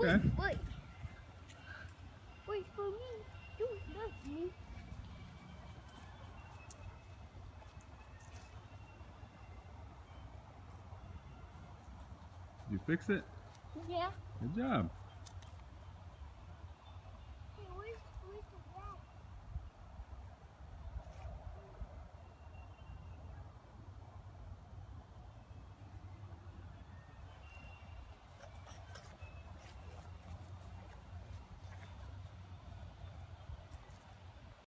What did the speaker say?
Wait, wait. For me. Do not me. You fix it? Yeah. Good job.